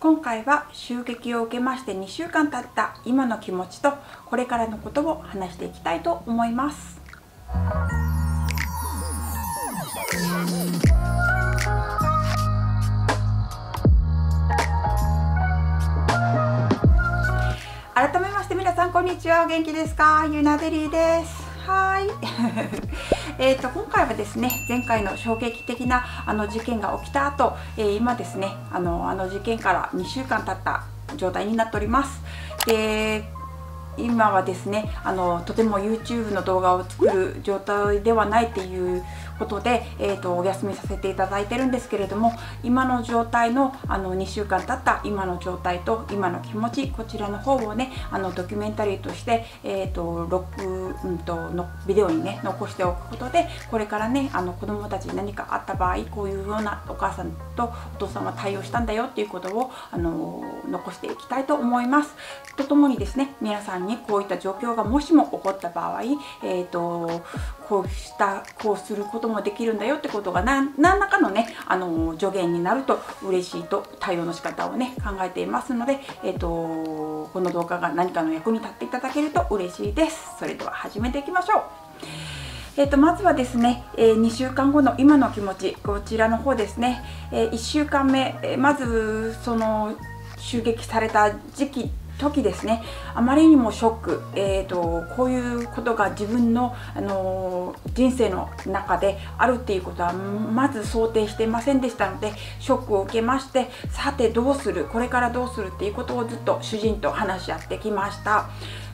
今回は襲撃を受けまして2週間経った今の気持ちとこれからのことを話していきたいと思います。改めまして皆さんこんにちは。お元気ですか？ゆなデリーです。はい。えと今回はですね前回の衝撃的なあの事件が起きた後、えー、今ですねあのあの事件から2週間経った状態になっております。で今はですねあのとても YouTube の動画を作る状態ではないっていうことで、えーと、お休みさせていただいてるんですけれども今の状態のあの2週間経った今の状態と今の気持ちこちらの方をねあのドキュメンタリーとして、えーと、ロック、うんと、のビデオにね残しておくことでこれからねあの子どもたちに何かあった場合こういうようなお母さんとお父さんは対応したんだよっていうことをあの残していきたいと思います。とともにですね皆さんにこういった状況がもしも起こった場合、えーとこうしたこうすることもできるんだよってことが何らかのねあの助言になると嬉しいと対応の仕方をね考えていますので、えーと、この動画が何かの役に立っていただけると嬉しいです。それでは始めていきましょう。えーと、まずはですね、えー、2週間後の今の気持ちこちらの方ですね、えー、1週間目、えー、まずその襲撃された時期時ですね。あまりにもショック、えーと、こういうことが自分の、あのー、人生の中であるっていうことはまず想定していませんでしたのでショックを受けましてさてどうする？これからどうするっていうことをずっと主人と話し合ってきました。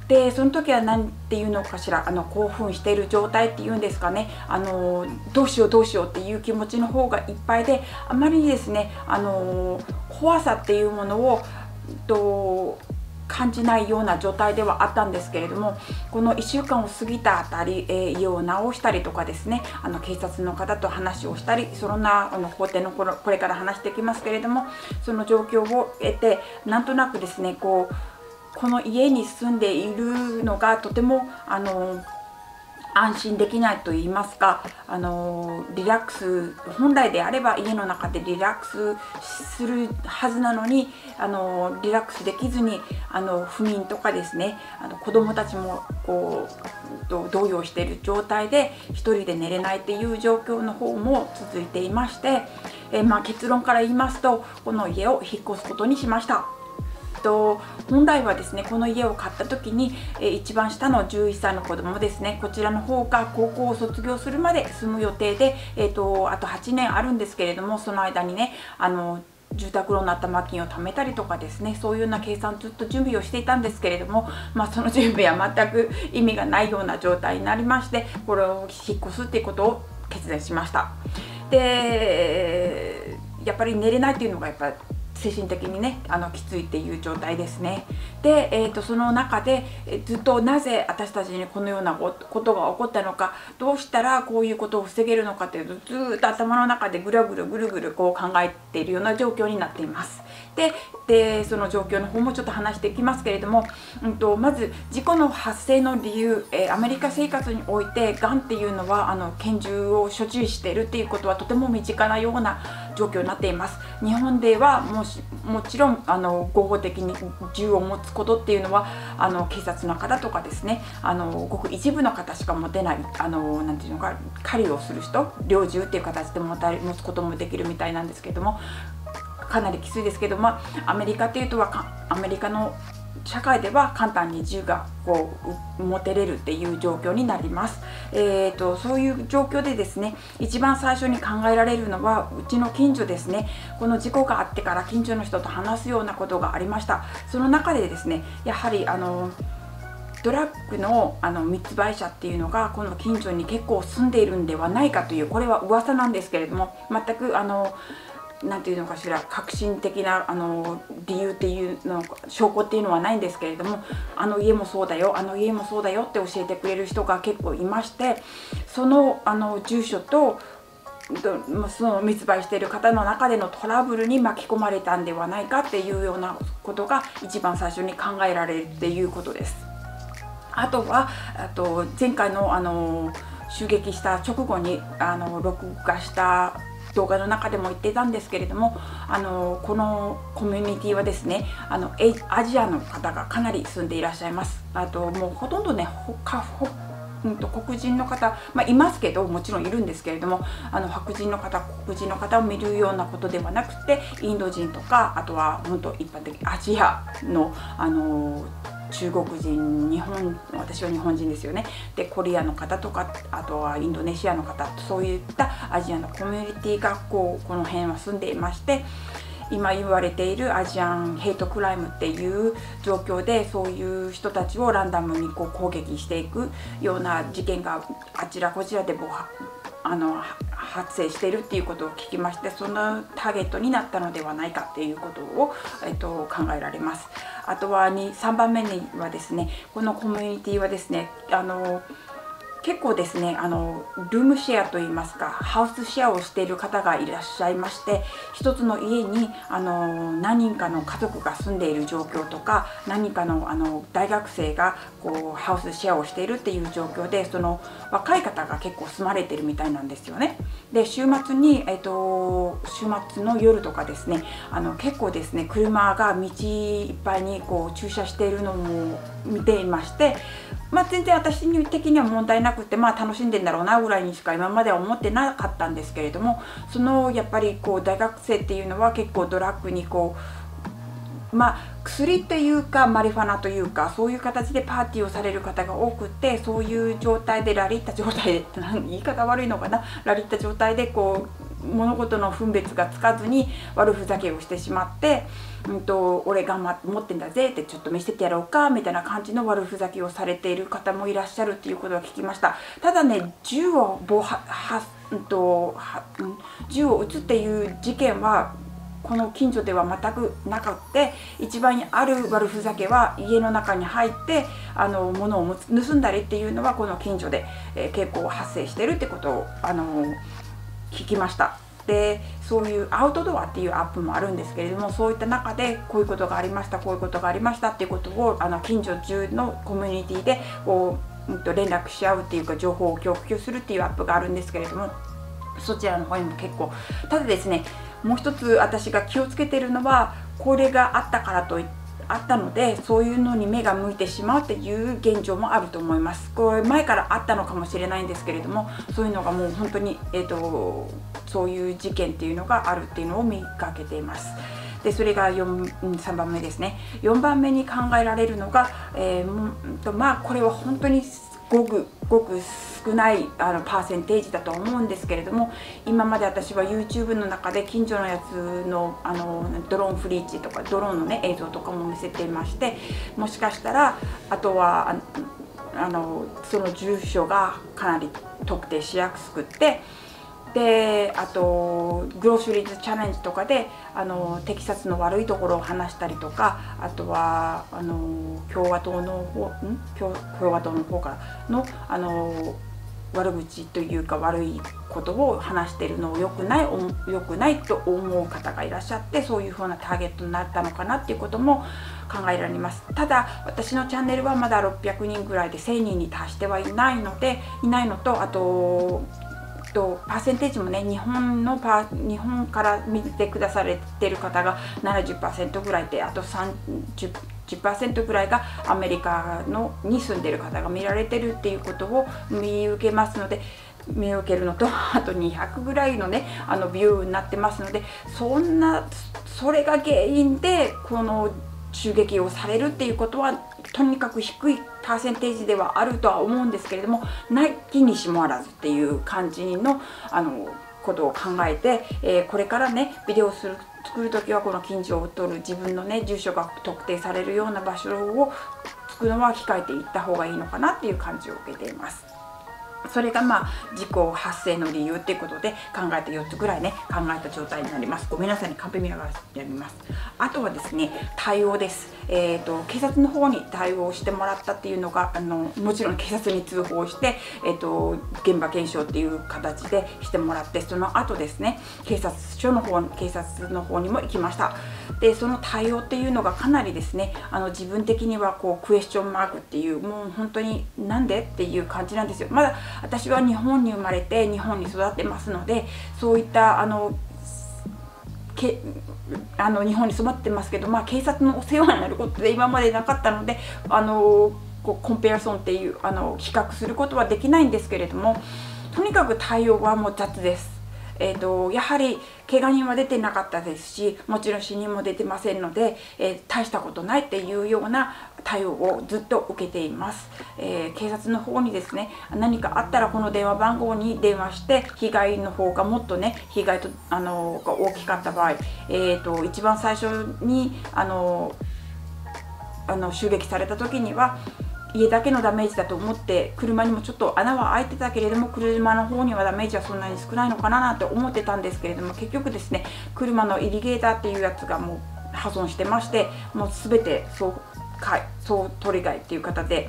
でその時は何て言うのかしら？あの興奮している状態っていうんですかね。あのどうしようどうしようっていう気持ちの方がいっぱいであまりにですねあの怖さっていうものをと感じないような状態ではあったんですけれどもこの1週間を過ぎたあたり、えー、家を直したりとかですねあの警察の方と話をしたりそんなあの法廷のここれから話していきますけれどもその状況を得てなんとなくですねこうこの家に住んでいるのがとてもあの安心できないと言いますかあのリラックス本来であれば家の中でリラックスするはずなのにあのリラックスできずにあの不眠とかですねあの子供たちもこう動揺している状態で1人で寝れないっていう状況の方も続いていまして、えまあ、結論から言いますとこの家を引っ越すことにしました。と本来はですねこの家を買った時に、え一番下の11歳の子供ですねこちらの方が高校を卒業するまで住む予定で、えーと、あと8年あるんですけれどもその間にねあの住宅ローンの頭金を貯めたりとかですねそういうような計算ずっと準備をしていたんですけれども、まあ、その準備は全く意味がないような状態になりましてこれを引っ越すっていうことを決断しました。でやっぱり寝れないっていうのがやっぱ精神的にねあのきついっていう状態ですね。で、えーと、その中で、えずっとなぜ私たちにこのようなことが起こったのかどうしたらこういうことを防げるのかっていうとずっと頭の中でぐるぐるぐるぐるこう考えているような状況になっています。ででその状況の方もちょっと話していきますけれども、うんと、まず事故の発生の理由、えー、アメリカ生活においてがんっていうのはあの拳銃を所持しているっていうことはとても身近なような状況になっています。日本ではもしもちろんあの合法的に銃を持つことっていうのはあの警察の方とかですねあのごく一部の方しか持てないあのなていうのか狩りをする人猟銃っていう形で持た持つこともできるみたいなんですけどもかなりきついですけど、まあ、アメリカっていうとはアメリカの社会では簡単に銃がこう持てれるっていう状況になります、えーと、そういう状況でですね一番最初に考えられるのはうちの近所ですね。この事故があってから近所の人と話すようなことがありました。その中でですねやはりあのドラッグのあの密売者っていうのがこの近所に結構住んでいるんではないかというこれは噂なんですけれども全くあの何て言うのかしら革新的なあの理由っていうの証拠っていうのはないんですけれどもあの家もそうだよあの家もそうだよって教えてくれる人が結構いましてそのあの住所とその密売している方の中でのトラブルに巻き込まれたんではないかっていうようなことが一番最初に考えられるっていうことです。あとはあと前回のあの襲撃した直後にあの録画した動画の中でも言ってたんですけれどもあのこのコミュニティはですねあのアジアの方がかなり住んでいらっしゃいます。あともうほとんどね他うんと黒人の方、まあ、いますけどもちろんいるんですけれどもあの白人の方黒人の方を見るようなことではなくてインド人とかあとは本当一般的アジアのあの中国人日本私は日本人ですよねでコリアの方とかあとはインドネシアの方そういったアジアのコミュニティ学校この辺は住んでいまして今言われているアジアンヘイトクライムっていう状況でそういう人たちをランダムにこう攻撃していくような事件があちらこちらであの発生しているっていうことを聞きましてそのターゲットになったのではないかっていうことを、えっと、考えられます。あとは3番目にはですねこのコミュニティはですねあの結構ですねあのルームシェアといいますかハウスシェアをしている方がいらっしゃいまして一つの家にあの何人かの家族が住んでいる状況とか何人かのあの大学生がこうハウスシェアをしているっていう状況でその若い方が結構住まれてるみたいなんですよね。で週末に、えーと、週末の夜とかですねあの結構ですね車が道いっぱいにこう駐車しているのも見ていましてまあ、全然私的には問題なくて、まあ、楽しんでんだろうなぐらいにしか今までは思ってなかったんですけれどもそのやっぱりこう大学生っていうのは結構ドラッグにこうまあ薬っていうかマリファナというかそういう形でパーティーをされる方が多くてそういう状態でラリった状態で言い方悪いのかなラリった状態でこう物事の分別がつかずに悪ふざけをしてしまって、うんと、俺頑張って持ってんだぜってちょっと見せてやろうかみたいな感じの悪ふざけをされている方もいらっしゃるっていうことは聞きました。ただね銃を暴はは、うんとは銃を撃つっていう事件はこの近所では全くなくって一番ある悪ふざけは家の中に入ってあの物を盗んだりっていうのはこの近所で、えー、結構発生してるってことをあの聞きました。でそういうアウトドアっていうアップもあるんですけれどもそういった中でこういうことがありましたこういうことがありましたっていうことをあの近所中のコミュニティでこう、うん、と連絡し合うっていうか情報を供給するっていうアップがあるんですけれどもそちらの方にも結構。ただですねもう一つ私が気をつけてるのはこれがあったからといってあったのでそういうのに目が向いてしまうっていう現状もあると思います。これ前からあったのかもしれないんですけれどもそういうのがもう本当に、えーと、そういう事件っていうのがあるっていうのを見かけています。でそれが4 3番目ですね。4番目に考えられるのが、えー、とまあこれは本当にごくごく少ないあのパーセンテージだと思うんですけれども今まで私は YouTube の中で近所のやつのあのドローンフリーチとかドローンのね映像とかも見せていましてもしかしたらあとはあのその住所がかなり特定しやすくってであとグローシュリーズチャレンジとかであのテキサスの悪いところを話したりとかあとはあの共和党の方ん？共共和党の方からのあの悪口というか悪いことを話してるのを良くない良くないと思う方がいらっしゃってそういう風なターゲットになったのかなっていうことも考えられます。ただ私のチャンネルはまだ600人ぐらいで1000人に達してはいないのでいないのとあととパーセンテージもね日本のパ日本から見てくだされてる方が70%ぐらいであと30 10%ぐらいがアメリカのに住んでる方が見られてるっていうことを見受けますので見受けるのとあと200ぐらいのねあのビューになってますのでそんなそれが原因でこの襲撃をされるっていうことはとにかく低いパーセンテージではあるとは思うんですけれどもなきにしもあらずっていう感じのあのことを考えて、えー、これからねビデオする作る時はこの近所を取る自分のね住所が特定されるような場所を作るのは控えていった方がいいのかなっていう感じを受けています。それがまあ事故発生の理由っていうことで考えて4つぐらいね考えた状態になります。ごめんなさいねカンペ見ながらやります。あとはですね対応です。えーと、警察の方に対応してもらったっていうのがあのもちろん警察に通報して、えーと、現場検証っていう形でしてもらってその後ですね警察署の方警察の方にも行きました。でその対応っていうのがかなりですねあの自分的にはこうクエスチョンマークっていうもう本当になんでっていう感じなんですよ。まだ私は日本に生まれて日本に育ってますのでそういったあのけあの日本に育ってますけど、まあ、警察のお世話になることで今までなかったのであのこうコンペアソンっていうあの比較することはできないんですけれどもとにかく対応はもう雑です。えーと、やはり怪我人は出てなかったですしもちろん死人も出てませんので、えー、大したことないっていうような対応をずっと受けています、えー、警察の方にですね何かあったらこの電話番号に電話して被害の方がもっとね被害とあのが大きかった場合、えーと、一番最初にあのあの襲撃された時には家だけのダメージだと思って車にもちょっと穴は開いてたけれども車の方にはダメージはそんなに少ないのかななんて思ってたんですけれども結局ですね車のイリゲーターっていうやつがもう破損してましてもう全てそう総取り替えっていう方で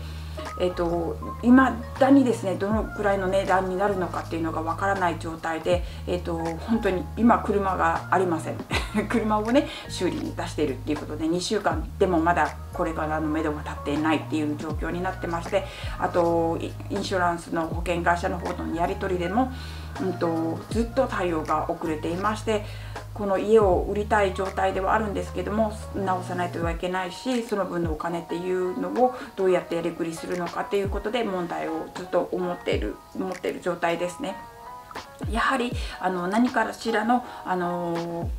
えーと、今だにですねどのくらいの値段になるのかっていうのがわからない状態で、えーと、本当に今車がありません。車をね修理に出しているっていうことで2週間でもまだこれからの目処が立っていないっていう状況になってましてあとインシュランスの保険会社の方とのやり取りでも、うんとずっと対応が遅れていましてこの家を売りたい状態ではあるんですけども直さないといけないしその分のお金っていうのをどうやってやりくりするのかっていうことで問題をずっと思っている思っている状態ですね。やはりあの何かしらのあの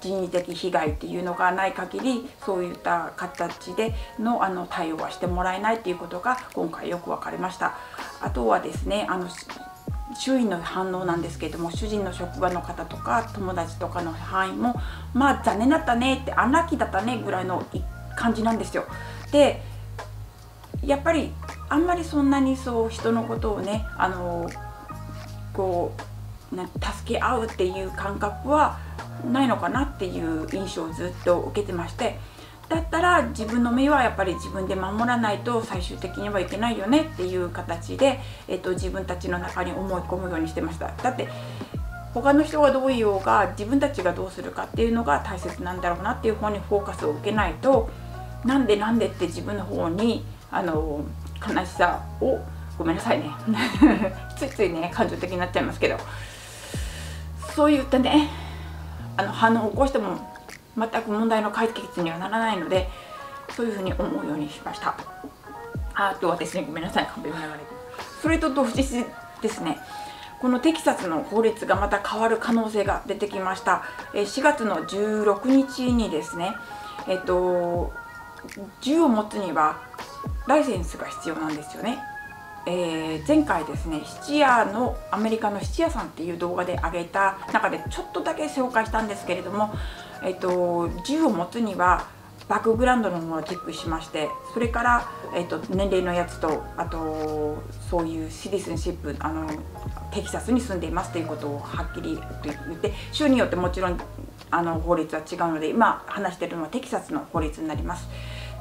人為的被害っていうのがない限りそういった形でのあの対応はしてもらえないっていうことが今回よく分かりました。あとはですねあの周囲の反応なんですけれども主人の職場の方とか友達とかの範囲もまあ残念だったねってアンラッキーだったねぐらいの感じなんですよ。でやっぱりあんまりそんなにそう人のことをねあのこうな助け合うっていう感覚はないのかなっていう印象をずっと受けてましてだったら自分の身はやっぱり自分で守らないと最終的にはいけないよねっていう形で、えっと、自分たちの中に思い込むようにしてました。だって他の人がどう言おうが自分たちがどうするかっていうのが大切なんだろうなっていう方にフォーカスを受けないとなんでなんでって自分の方にあの悲しさをごめんなさいね。ついついね感情的になっちゃいますけど。そういったねあの反応を起こしても全く問題の解決にはならないのでそういうふうに思うようにしました。あとはですねごめんなさい壁を流れ。てそれと同時ですねこのテキサスの法律がまた変わる可能性が出てきました。4月の16日にですねえっと銃を持つにはライセンスが必要なんですよね。えー、前回ですね質屋のアメリカの質屋さんっていう動画で上げた中でちょっとだけ紹介したんですけれども、えっと、銃を持つにはバックグラウンドのものをチェックしましてそれから、えっと、年齢のやつとあとそういうシティズンシップあのテキサスに住んでいますということをはっきり言って州によってもちろんあの法律は違うので今話しているのはテキサスの法律になります。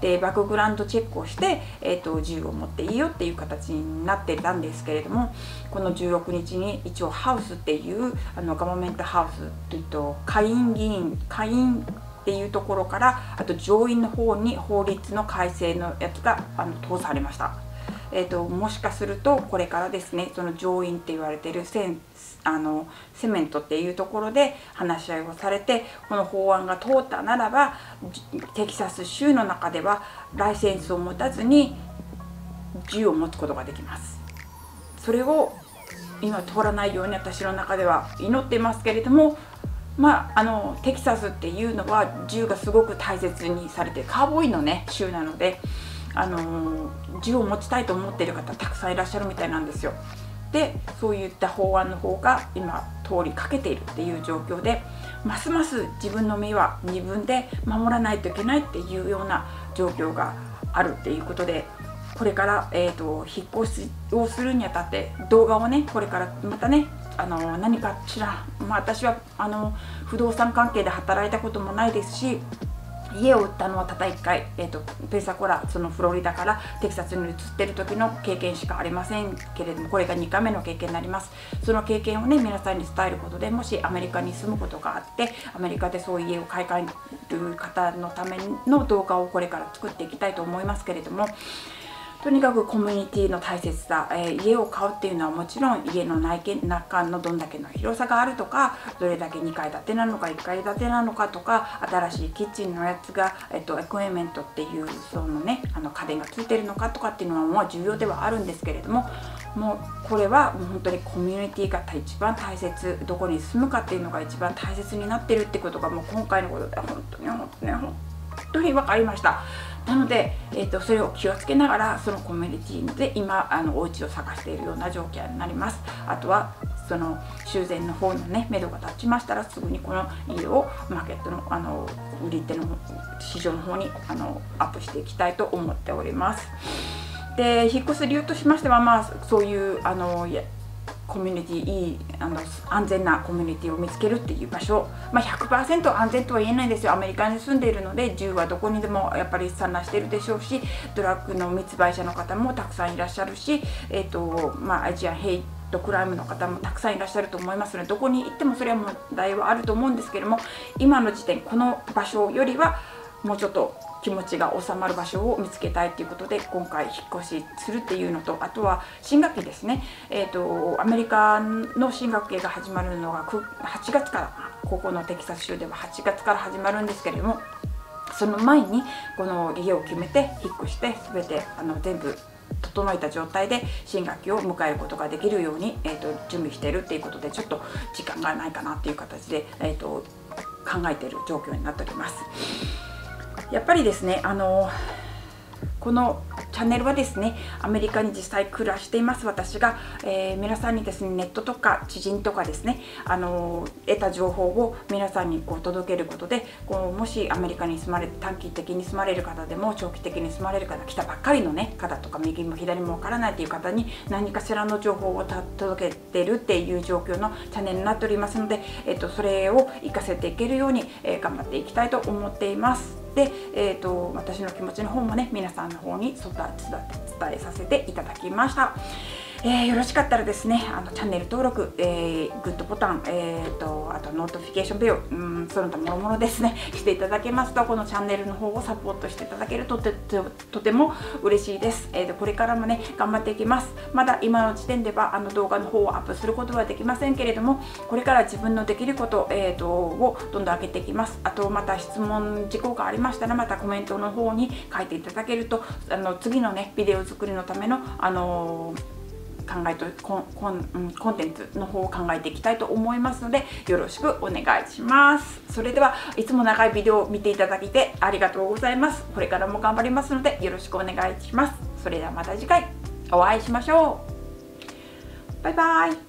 でバックグラウンドチェックをして、えーと、銃を持っていいよっていう形になってたんですけれどもこの16日に一応ハウスっていうあのガバメントハウスというと下院議員下院っていうところからあと上院の方に法律の改正のやつがあの通されました。えーと、もしかするとこれからですねその上院って言われてるセンあのセメントっていうところで話し合いをされてこの法案が通ったならばテキサス州の中ではライセンスを持たずに銃を持つことができます。それを今通らないように私の中では祈っていますけれどもまあ、あのテキサスっていうのは銃がすごく大切にされてカーボーイのね州なのであの銃を持ちたいと思っている方たくさんいらっしゃるみたいなんですよ。でそういった法案の方が今通りかけているっていう状況でますます自分の身は自分で守らないといけないっていうような状況があるっていうことでこれから、えーと、引っ越しをするにあたって動画をねこれからまたねあの何かしら、まあ、私はあの不動産関係で働いたこともないですし家を売ったのはたった1回、えーと、ペサコラそのフロリダからテキサスに移ってる時の経験しかありませんけれどもこれが2回目の経験になります。その経験をね皆さんに伝えることでもしアメリカに住むことがあってアメリカでそういう家を買い替える方のための動画をこれから作っていきたいと思いますけれどもとにかくコミュニティの大切さ、えー、家を買うっていうのはもちろん家の内見中のどんだけの広さがあるとかどれだけ2階建てなのか1階建てなのかとか新しいキッチンのやつが、えっと、エクエメントっていうそのねあの家電がついてるのかとかっていうのはまあ重要ではあるんですけれどももうこれはもう本当にコミュニティが一番大切どこに住むかっていうのが一番大切になってるってことがもう今回のことで本当に本当に本当に分かりました。なので、えーと、それを気をつけながらそのコミュニティで今あのお家を探しているような状況になります。あとはその修繕の方のね目処が立ちましたらすぐにこの家をマーケットのあの売り手の市場の方にあのアップしていきたいと思っております。で引っ越す理由としましてはまあそういうあのコミュニティいいあの安全なコミュニティを見つけるっていう場所、まあ、100%安全とは言えないんですよ。アメリカに住んでいるので銃はどこにでもやっぱり散乱してるでしょうしドラッグの密売者の方もたくさんいらっしゃるし、えーとまあ、アジアヘイトクライムの方もたくさんいらっしゃると思いますのでどこに行ってもそれは問題はあると思うんですけども今の時点この場所よりはもうちょっと気持ちが収まる場所を見つけたいということで今回引っ越しするっていうのとあとは新学期ですね、えーと、アメリカの新学期が始まるのが8月からここのテキサス州では8月から始まるんですけれどもその前にこの家を決めて引っ越して全てあの全部整えた状態で新学期を迎えることができるように、えーと、準備しているっていうことでちょっと時間がないかなっていう形で、えーと考えている状況になっております。やっぱりですねあのこのチャンネルはですねアメリカに実際暮らしています私が、えー、皆さんにですねネットとか知人とかですねあの得た情報を皆さんにこう届けることでこうもしアメリカに住まれ短期的に住まれる方でも長期的に住まれる方来たばっかりの、ね、方とか右も左もわからないという方に何かしらの情報を届けてるっていう状況のチャンネルになっておりますので、えーと、それを活かせていけるように、えー、頑張っていきたいと思っています。で、えーと、私の気持ちの方もね皆さんの方に伝えさせていただきました。えー、よろしかったらですねあのチャンネル登録、えー、グッドボタン、えーと、あと notification bell、うん、その他もろもろですね していただけますとこのチャンネルの方をサポートしていただけるとととても嬉しいです、えーと、これからもね頑張っていきます。まだ今の時点ではあの動画の方をアップすることはできませんけれどもこれから自分のできること,、えーと、をどんどん上げていきます。あとまた質問事項がありましたらまたコメントの方に書いていただけるとあの次のねビデオ作りのためのあのー考えとコンコンコンテンツの方を考えていきたいと思いますのでよろしくお願いします。それではいつも長いビデオを見ていただいてありがとうございます。これからも頑張りますのでよろしくお願いします。それではまた次回お会いしましょう。バイバイ。